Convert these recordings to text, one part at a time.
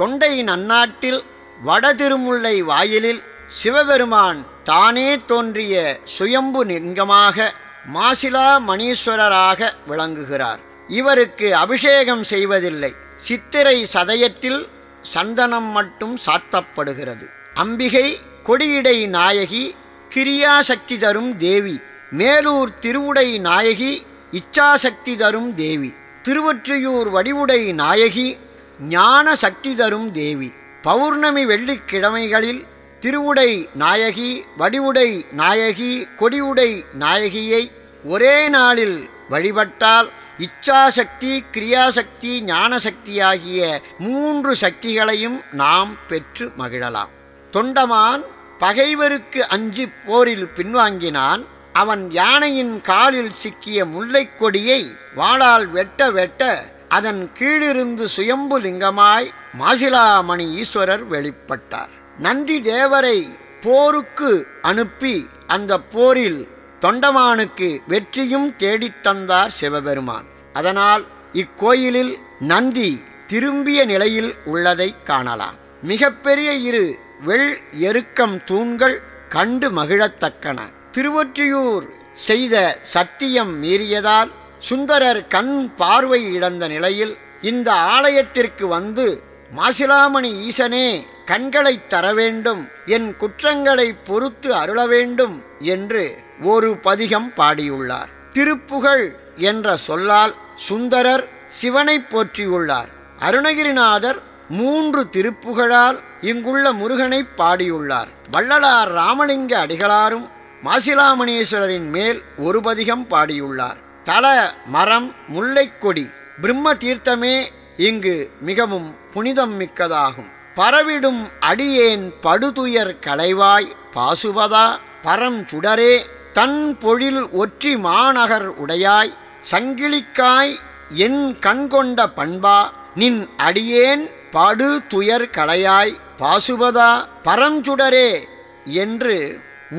தொண்டை நன்னாட்டில் வடதிருமுல்லை வாயிலில் சிவபெருமான் தானே தோன்றிய சுயம்பு லிங்கமாக மாசிலா மணீஸ்வரராக விளங்குகிறார். இவருக்கு அபிஷேகம் செய்வதில்லை. சித்திரை சதயத்தில் சந்தனம் மட்டும் சாத்தப்படுகிறது. அம்பிகை கொடியிடை நாயகி கிரியாசக்தி தரும் தேவி மேலூர் திருவுடை நாயகி இச்சாசக்தி தரும் தேவி திருவொற்றியூர் வடிவுடை நாயகி ஞான சக்தி தரும் தேவி. பௌர்ணமி வெள்ளிக்கிழமைகளில் திருவுடை நாயகி வடிவுடை நாயகி கொடிவுடை நாயகியை ஒரே நாளில் வழிபட்டால் இச்சாசக்தி கிரியாசக்தி ஞானசக்தி ஆகிய மூன்று சக்திகளையும் நாம் பெற்று மகிழலாம். தொண்டமான் பகைவருக்கு அஞ்சி போரில் பின்வாங்கினான். அவன் யானையின் காலில் சிக்கிய முல்லைக் கொடியை வாளால் வெட்ட வெட்ட அதன் கீழிருந்து சுயம்பு லிங்கமாய் மாசிலாமணி ஈஸ்வரர் வெளிப்பட்டார். நந்தி தேவரை போருக்கு அனுப்பி அந்த போரில் தொண்டமானுக்கு வெற்றியும் தேடித் தந்தார் சிவபெருமான். அதனால் இக்கோயிலில் நந்தி திரும்பிய நிலையில் உள்ளதை காணலாம். மிகப்பெரிய இரு வெள் எருக்கம் தூண்கள் கண்டு மகிழத்தக்கன. திருவொற்றியூர் செய்த சத்தியம் மீறியதால் சுந்தரர் கண் பார்வை இழந்த நிலையில் இந்த ஆலயத்திற்கு வந்து மாசிலாமணி ஈசனே கண்களை தர வேண்டும் என் குற்றங்களை பொறுத்து அருள வேண்டும் என்று ஒரு பதிகம் பாடியுள்ளார். திருப்புகழ் என்ற சொல்லால் சுந்தரர் சிவனை போற்றியுள்ளார். அருணகிரிநாதர் மூன்று திருப்புகழால் இங்குள்ள முருகனை பாடியுள்ளார். வள்ளலார் ராமலிங்க அடிகளாரும் மாசிலாமணீஸ்வரரின் மேல் ஒரு பதிகம் பாடியுள்ளார். தல மரம் முல்லைக்கொடி பிரம்ம தீர்த்தமே இங்கு மிகவும் புனிதம் மிக்கதாகும். பரவிடும் அடியேன் படுதுயர் களைவாய் பாசுவதா பரம் சுடரே தன் பொழில் ஒற்றி மாநகர் உடையாய் சங்கிலிக்காய் என் கண்கொண்ட பண்பா நின் அடியேன் படு துயர் களையாய் பாசுவதா பரஞ்சுடரே என்று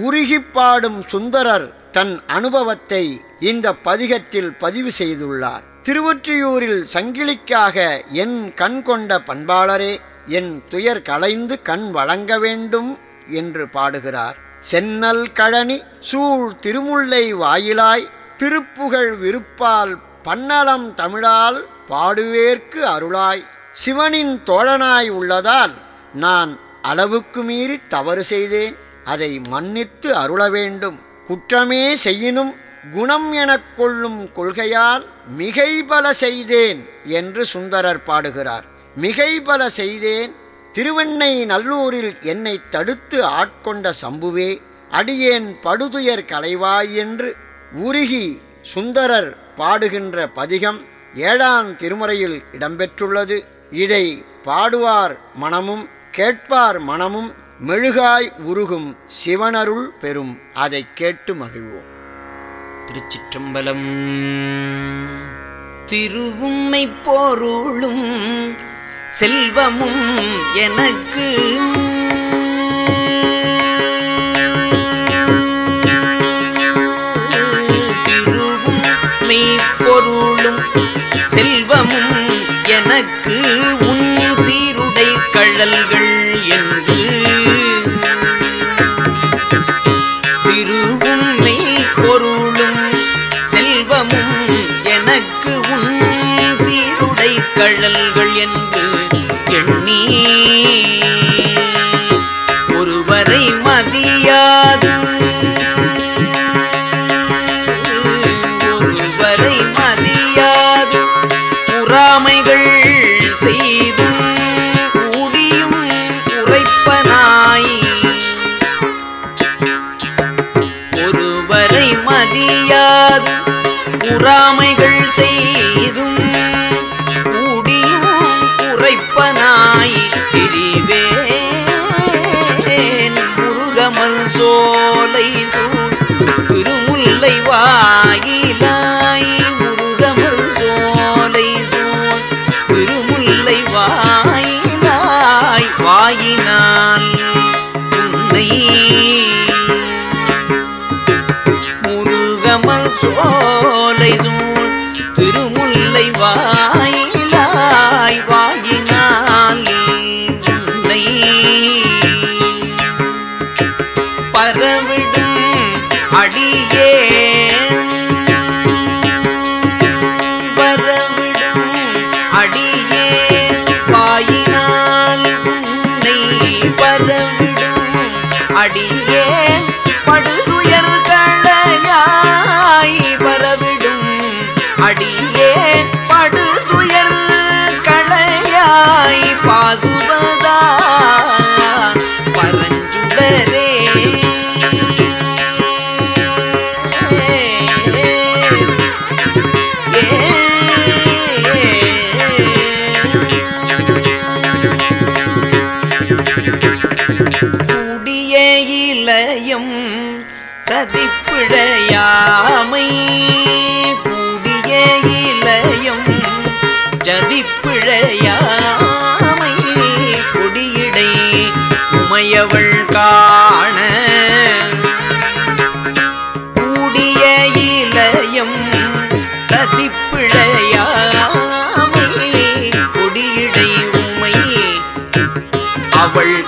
உருகிப் பாடும் சுந்தரர் தன் அனுபவத்தை இந்த பதிகத்தில் பதிவு செய்துள்ளார். திருவொற்றியூரில் சங்கிலிக்காக என் கண் கொண்ட பண்பாளரே என் துயர் களைந்து கண் வழங்க வேண்டும் என்று பாடுகிறார். சென்னல் கழனி சூழ் திருமுல்லை வாயிலாய் திருப்புகழ் விருப்பால் பன்னலம் தமிழால் பாடுவேற்கு அருளாய். சிவனின் தோழனாய் உள்ளதால் நான் அளவுக்கு மீறி தவறு செய்தேன். அதை மன்னித்து அருள வேண்டும். குற்றமே செய்யினும் குணம் எனக் கொள்ளும் கொள்கையால் மிகை பல செய்தேன் என்று சுந்தரர் பாடுகிறார். மிகை பல செய்தேன் திருவெண்ணை நல்லூரில் என்னை தடுத்து ஆட்கொண்ட சம்புவே அடியேன் படுதுயர் கலைவாய் என்று உருகி சுந்தரர் பாடுகின்ற பதிகம் ஏழாம் திருமுறையில் இடம்பெற்றுள்ளது. இதை பாடுவார் மனமும் கேட்பார் மனமும் மெழுகாய் உருகும் சிவனருள் பெறும். அதை கேட்டு மகிழ்வோம். திருச்சிற்றம்பலம். திருவும்மை பொருளும் செல்வமும் எனக்கு. திருவும்மை பொருளும் செல்வமும் எனக்கு. உன் சீருடை கழல்கள் என்று. திருவும் கழல்கள் என்று எண்ணி ஒருவரை மதியாது. ஒருவரை மதியாது. உறாமைகள் செய்தும் கூடியும் உரைப்பனாய். ஒருவரை மதியாது. உறாமைகள் செய்தும்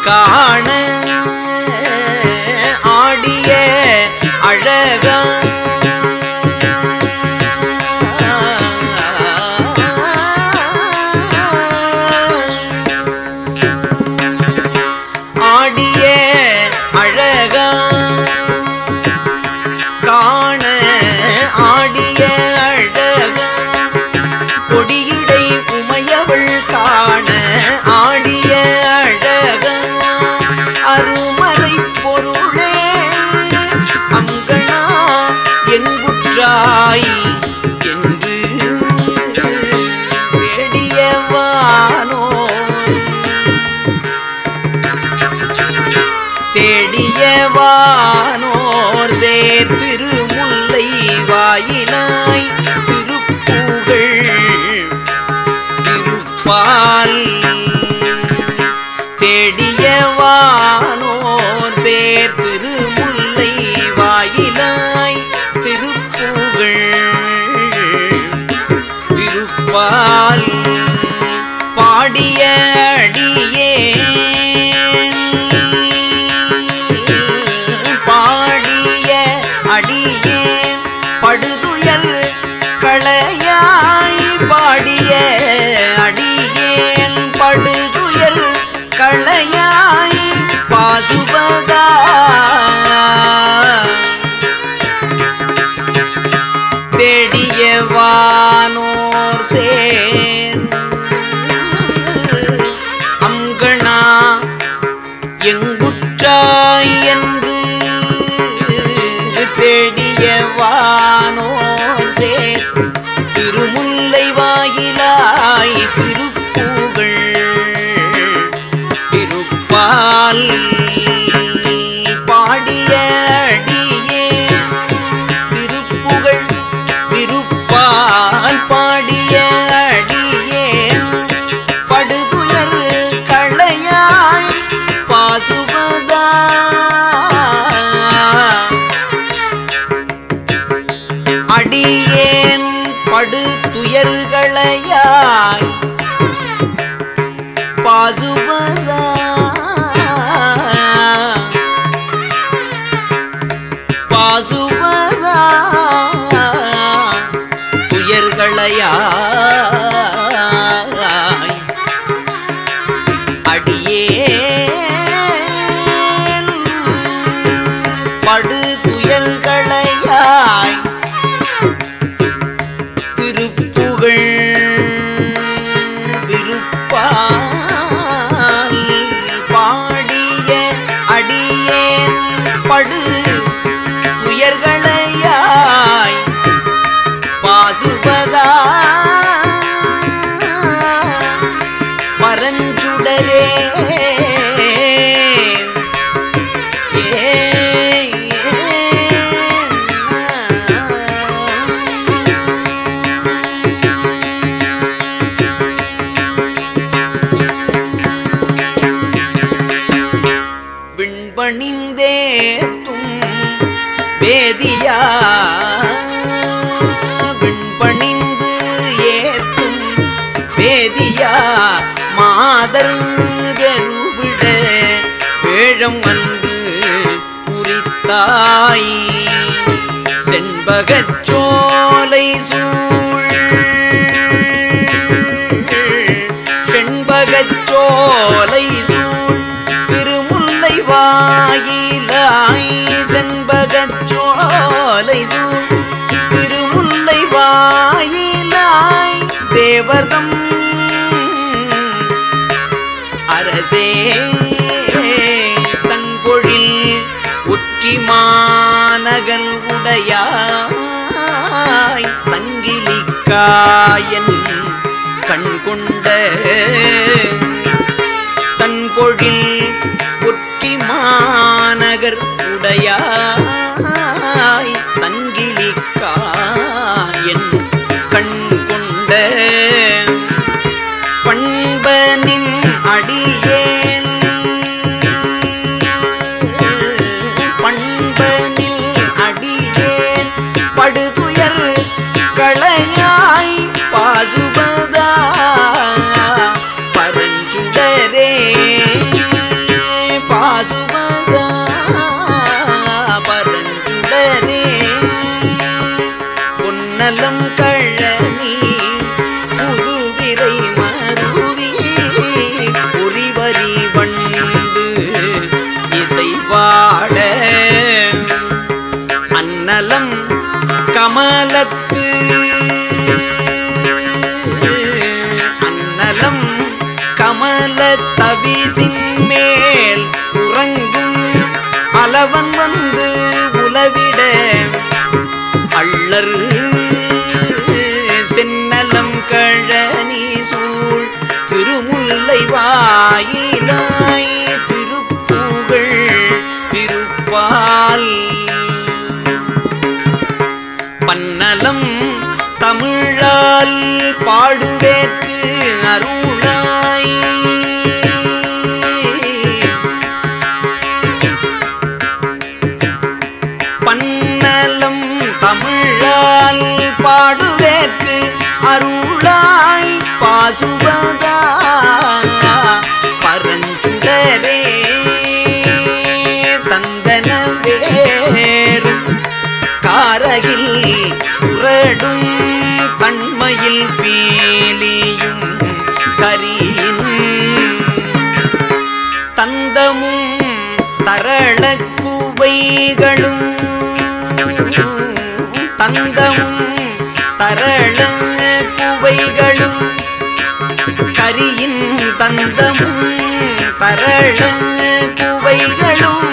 காண ஆடிய அழக பாசுபதா Aê! அரசே தன் பொழில் உற்றி மாநகர் உடையாய் சங்கிலிக்காயன் கண் கொண்ட தன் பொழில் உற்றி மாநகர் உடையாய் சங்கிலிக்காயன் கண் கொண்ட கமலத்து குவைகளும் தந்தமும் தரள குவைகளும் கரியின் தந்தமும் தரள குவைகளும்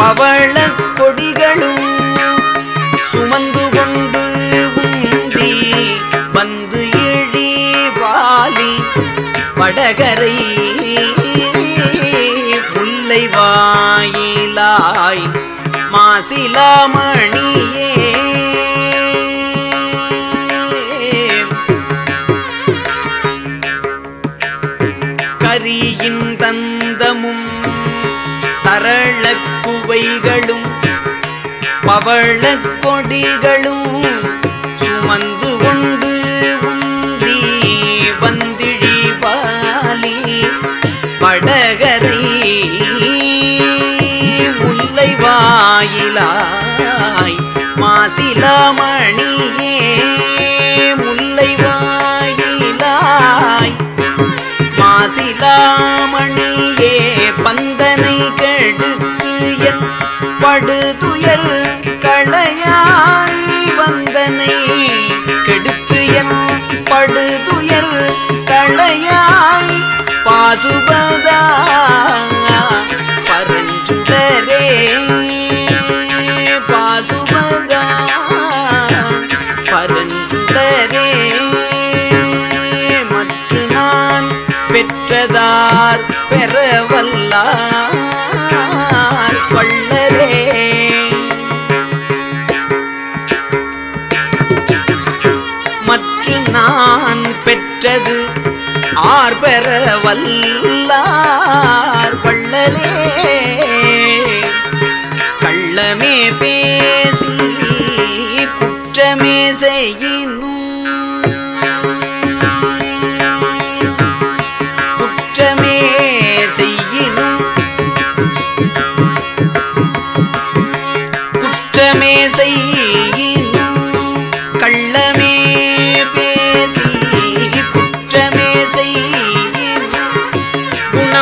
பவள கொடிகளும் சுமந்து கொண்டு உந்தி வந்து இழி வாலி வடகரை வாயிலாய் மாசிலாமணியே. கரியின் தந்தமும் தரளக்குவைகளும் குவைகளும் கொடிகளும் சுமந்து கொண்டு உந்தி வந்திழிபாலி படகரை வாயிலாய் மாசிலாமணியே முல்லை வாயிலாய். மாசிலாமணியே பந்தனை கெடுத்து என் படுதுயர் களையாய் வந்தனை கெடுத்து என் படுதுயர் களையாய். பாசுபதா பரஞ்சுடரே பெற்றதார் பெறவல்லார் வள்ளரே மற்ற நான் பெற்றது ஆர் பெறவல்லார் வள்ளலே. கள்ளமே பே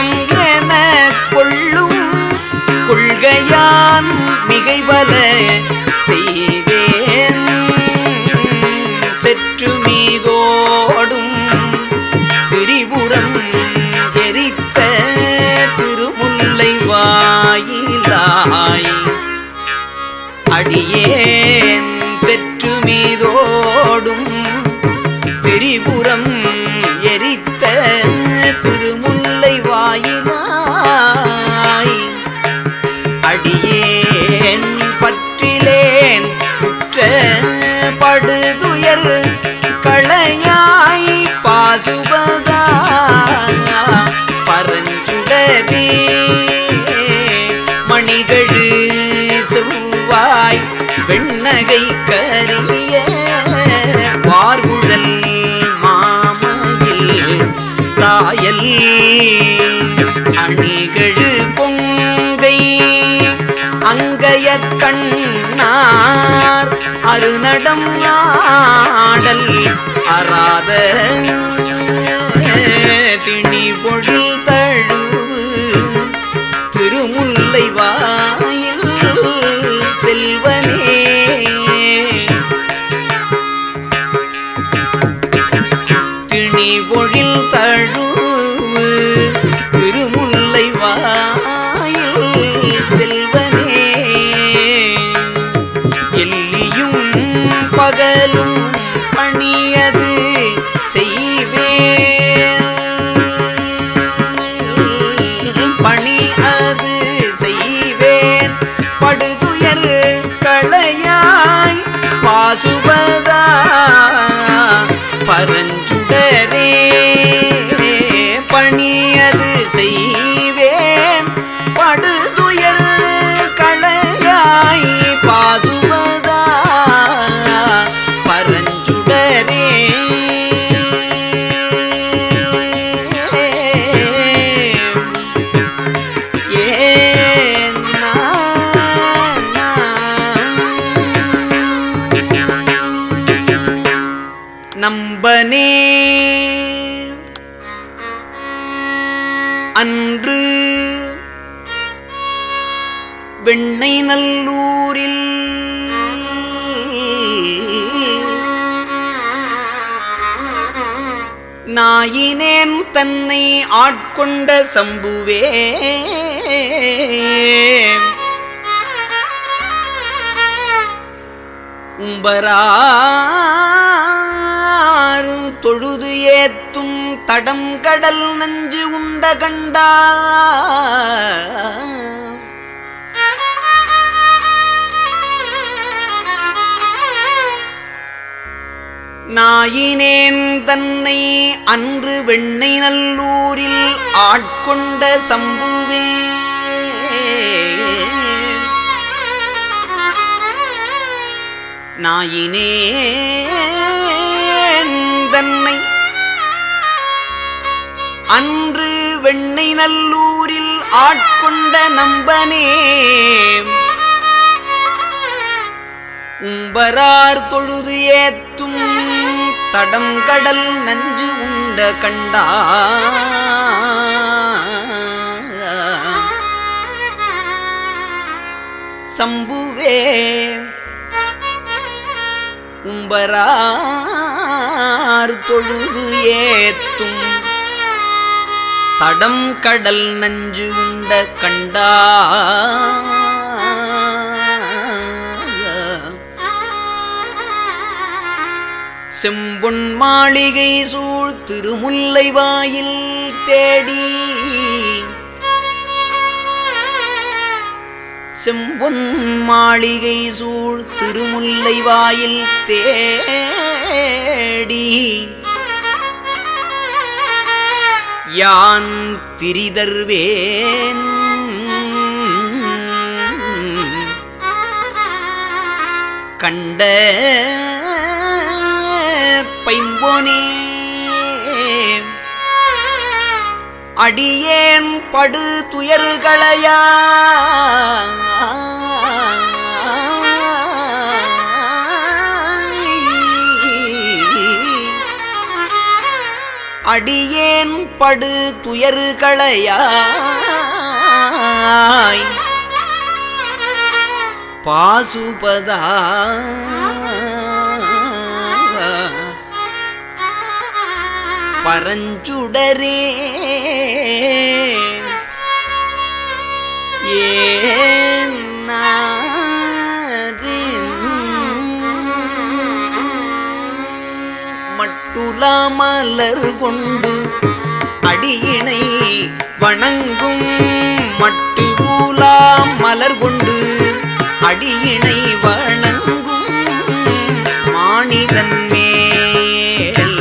குணம் என கொள்ளும் கொள்கையான் மிகைவல செய்த பாசுபதா பரஞ்சுடரே மணிகழு செவ்வாய் வெண்ணகை கரிய அருநடம் ஆடல் அறாத அன்று வெண்ணை நல்லூரில் நாயினேன் தன்னை ஆட்கொண்ட சம்புவே. உம்பராறு தொழுது ஏத்த தடம் கடல் நஞ்சு உண்ட கண்டா. நாயினேன் தன்னை அன்று வெண்ணை நல்லூரில் ஆட்கொண்ட சம்புவே. நாயினேன் தன்னை அன்று வெண்ணை நல்லூரில் ஆட்கொண்ட நம்பனே. உம்பரார் தொழுது ஏத்தும் தடம் கடல் நஞ்சு உண்ட கண்டா. சம்புவே உம்பரார் தொழுது ஏத்தும் தடம் கடல் நஞ்சு உண்ட கண்டா. செம்பொன் மாளிகை சூழ் திருமுல்லை வாயில் தேடி. செம்பொன் மாளிகை சூழ் திருமுல்லை வாயில் தேடி. யான் திரிதர்வேன்? கண்ட பைம்போனே அடியேன் படு துயர்களையா அடியேன் படு துயறுகளையாய் பாசுபதா. பரஞ்சுடரே. ஏ மலாமலர் கொண்டு அடியினை வணங்கும் மட்டு ஊலாம் மலர் கொண்டு அடியினை வணங்கும் மாணிதன் மேல்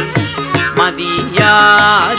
மதியார்